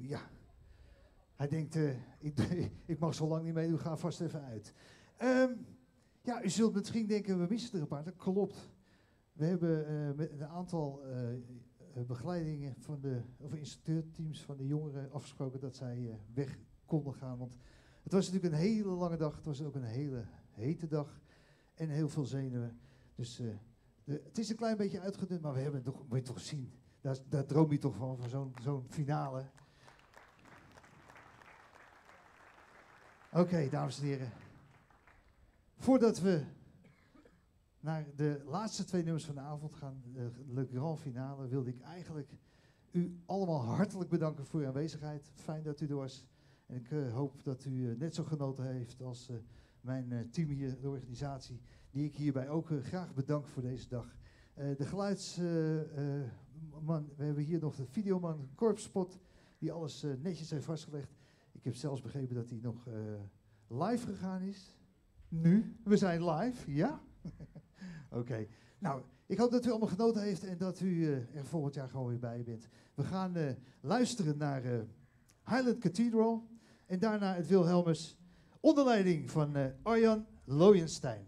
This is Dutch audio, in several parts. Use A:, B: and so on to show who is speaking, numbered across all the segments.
A: ja. Hij denkt, uh, ik, ik, mag zo lang niet meedoen, ga vast even uit. Um, ja, u zult misschien denken, we missen er een paar. Dat klopt. We hebben uh, met een aantal uh, begeleidingen van de, of instructeurteams van de jongeren afgesproken dat zij weg konden gaan. Want het was natuurlijk een hele lange dag. Het was ook een hele hete dag. En heel veel zenuwen. Dus de, het is een klein beetje uitgedund, maar we hebben het toch, moet je toch zien. Daar, daar droom je toch van, van zo'n zo'n finale. Oké, dames en heren. Voordat we naar de laatste twee nummers van de avond gaan, de Le Grand Finale, wilde ik eigenlijk u allemaal hartelijk bedanken voor uw aanwezigheid. Fijn dat u er was. En ik uh, hoop dat u uh, net zo genoten heeft als uh, mijn team hier, de organisatie, die ik hierbij ook graag bedank voor deze dag. de geluidsman, we hebben hier nog de videoman Korpspot, die alles netjes heeft vastgelegd. Ik heb zelfs begrepen dat hij nog live gegaan is. Nu, we zijn live, ja? Oké. Nou, ik hoop dat u allemaal genoten heeft en dat u uh, er volgend jaar gewoon weer bij bent. We gaan luisteren naar Highland Cathedral en daarna het Wilhelmus onder leiding van Arjan Looyenstein.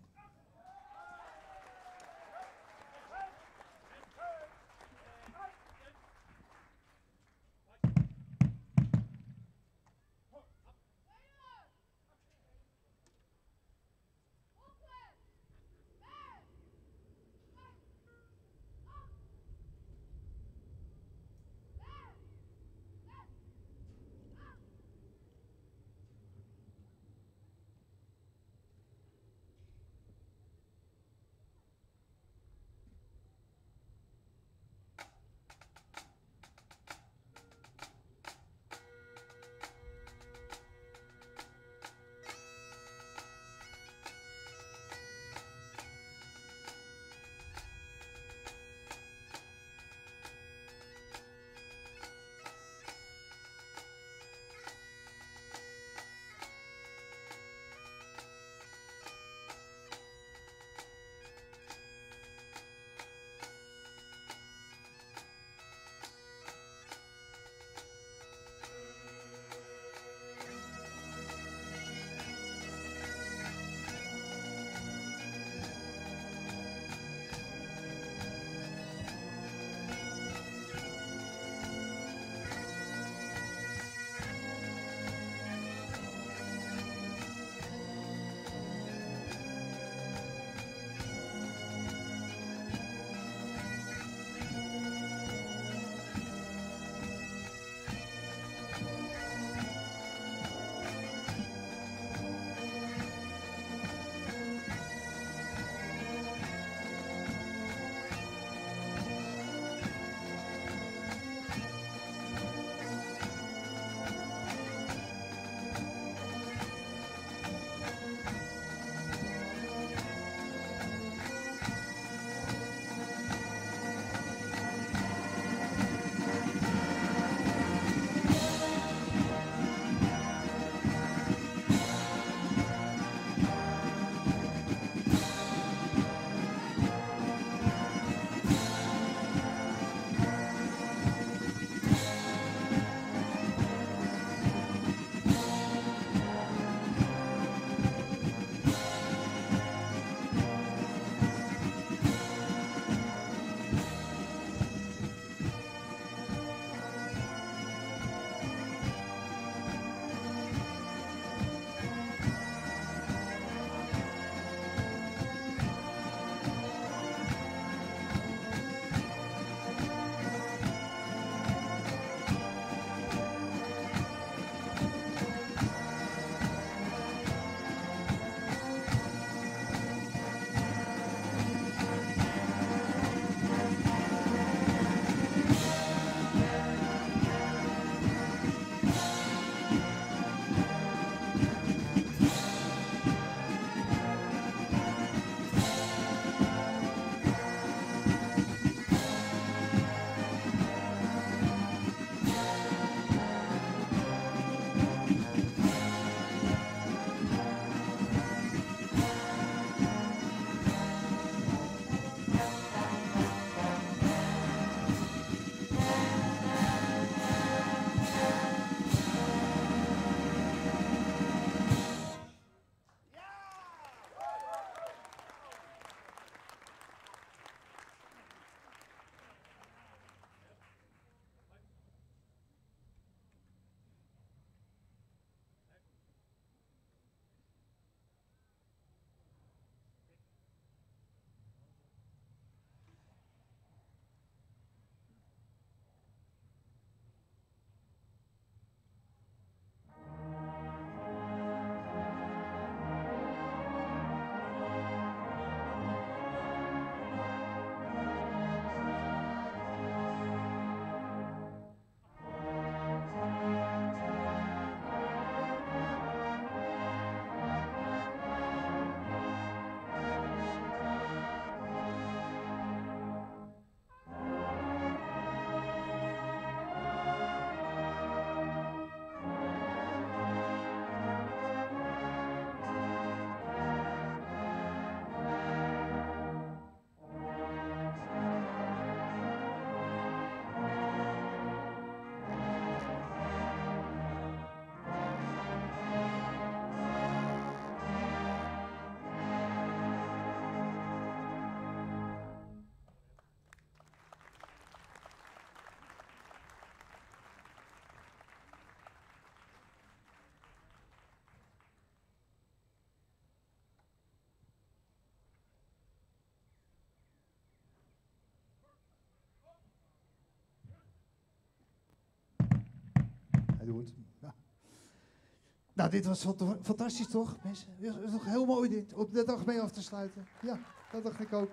A: Nou. dit was fant- fantastisch toch, mensen? Het is toch heel mooi dit, op de dag mee af te sluiten. Ja, dat dacht ik ook.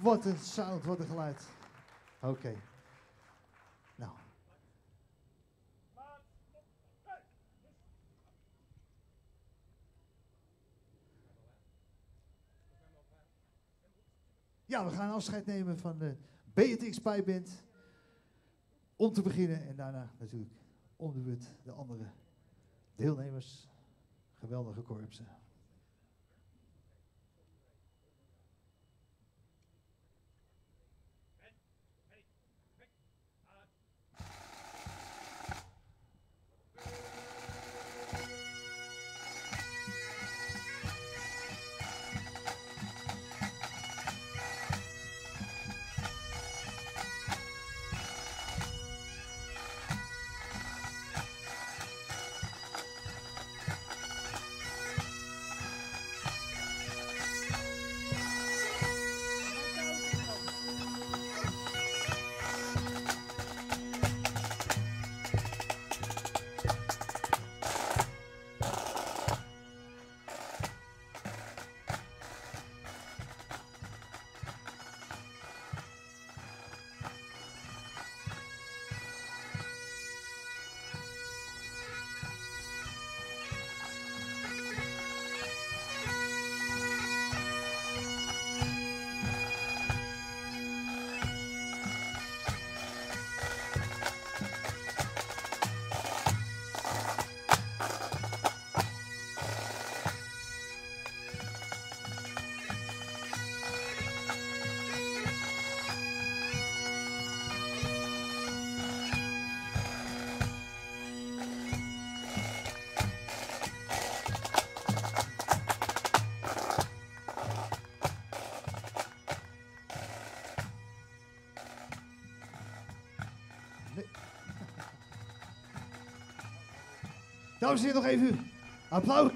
A: Wat een sound, wat een geluid. Oké. Nou. Ja, we gaan afscheid nemen van de Beatrix Pijband. Om te beginnen en daarna natuurlijk beurt de andere deelnemers. Geweldige korpsen. Dames en heren, nog even applaus.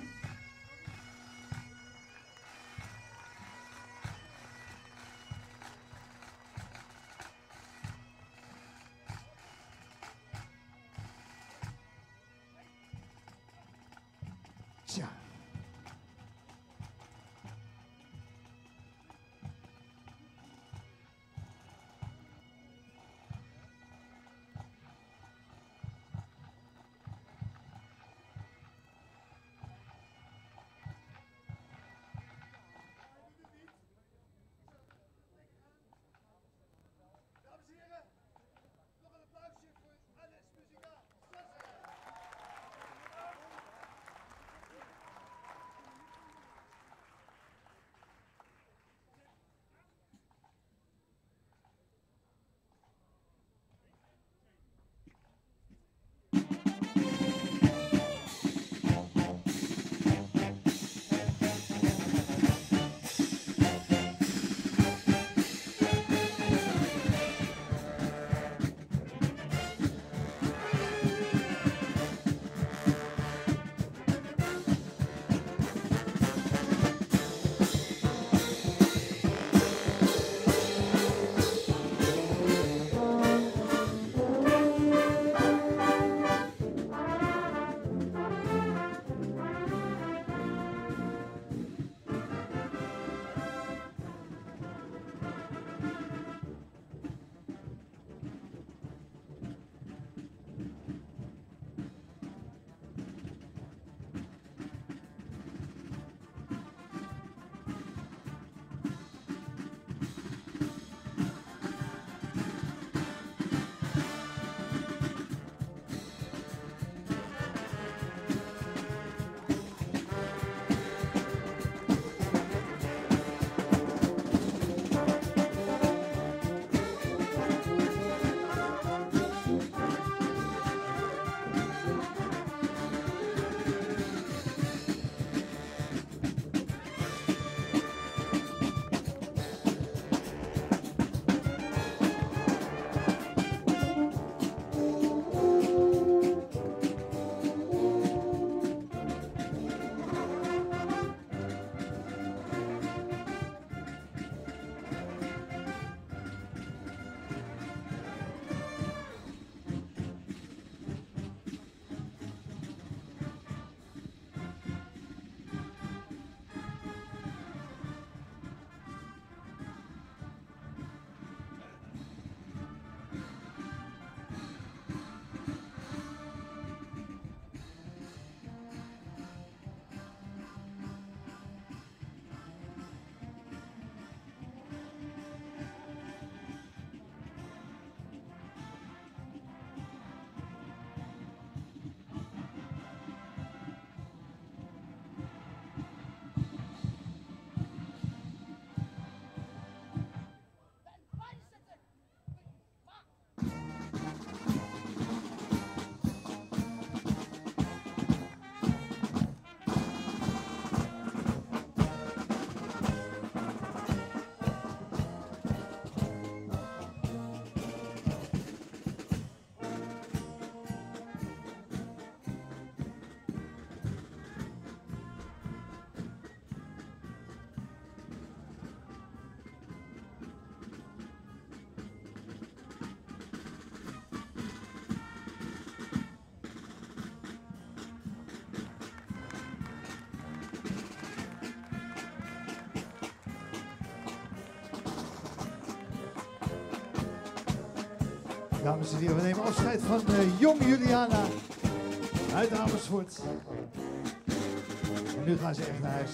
A: Dames en heren, we nemen afscheid van uh, jong Juliana uit Amersfoort. En nu gaan ze echt naar huis.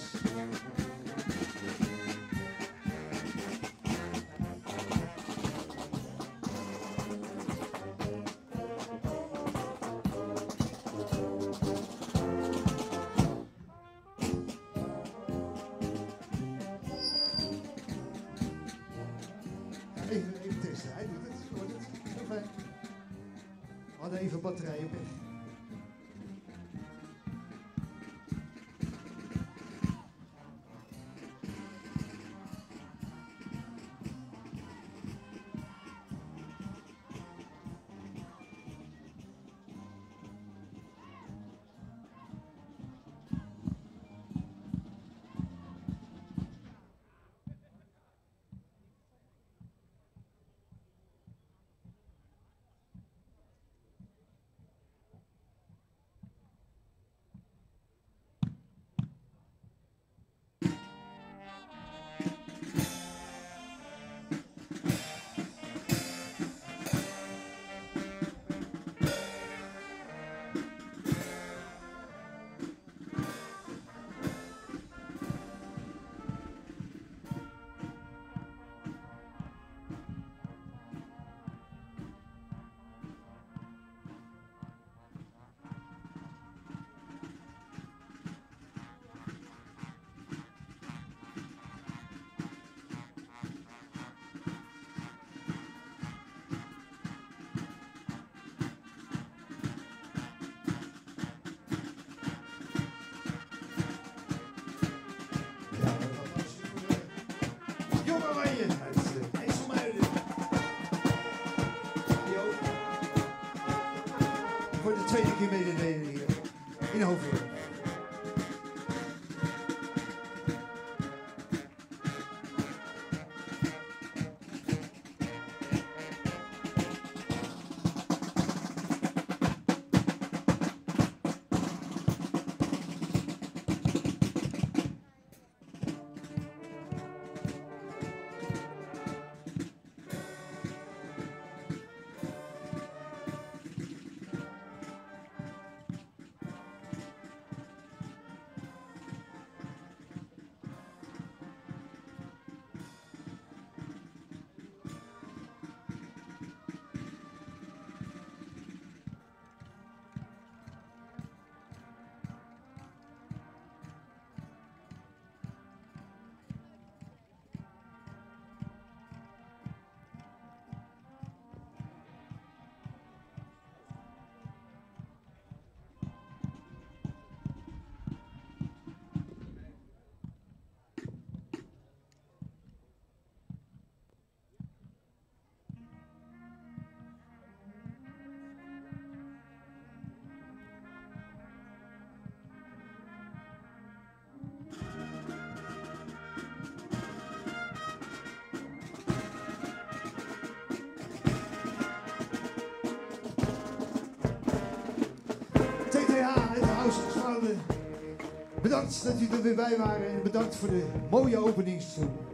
A: you, baby. Bedankt dat jullie er weer bij waren en bedankt voor de mooie openingstoon.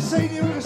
A: Junioren en de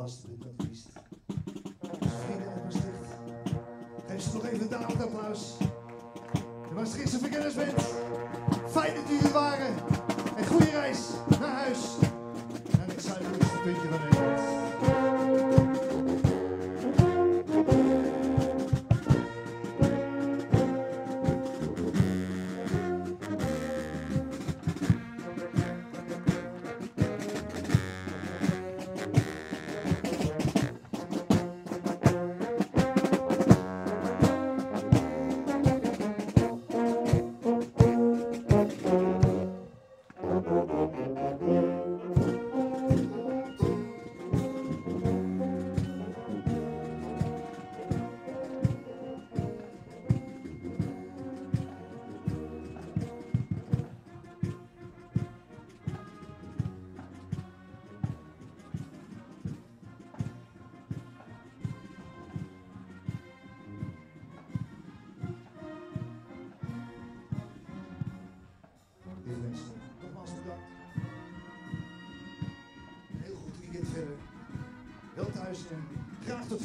A: Last but not least. Vrienden uit Maastricht. Geef ze nog even een daverend applaus. De Maastrichtse verkennersband. Fijn dat jullie er waren. En goede reis naar huis.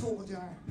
A: Graag tot